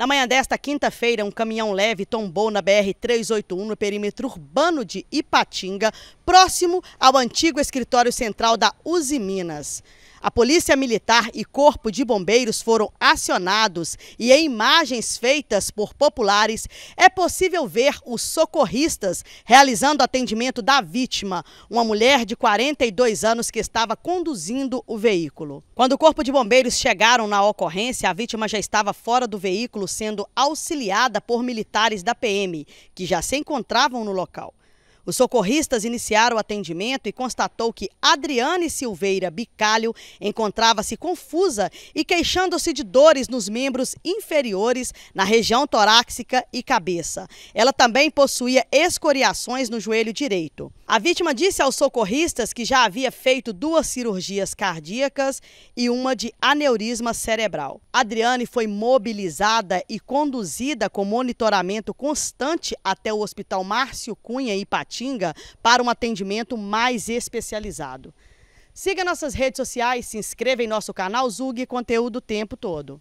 Na manhã desta quinta-feira, um caminhão leve tombou na BR-381 no perímetro urbano de Ipatinga, próximo ao antigo escritório central da Uzi Minas. A Polícia Militar e Corpo de Bombeiros foram acionados e em imagens feitas por populares é possível ver os socorristas realizando atendimento da vítima, uma mulher de 42 anos que estava conduzindo o veículo. Quando o Corpo de Bombeiros chegaram na ocorrência, a vítima já estava fora do veículo sendo auxiliada por militares da PM, que já se encontravam no local. Os socorristas iniciaram o atendimento e constatou que Adriane Silveira Bicalho encontrava-se confusa e queixando-se de dores nos membros inferiores, na região torácica e cabeça. Ela também possuía escoriações no joelho direito. A vítima disse aos socorristas que já havia feito duas cirurgias cardíacas e uma de aneurisma cerebral. Adriane foi mobilizada e conduzida com monitoramento constante até o Hospital Márcio Cunha e Patinga para um atendimento mais especializado. Siga nossas redes sociais, se inscreva em nosso canal Zug Conteúdo o tempo todo.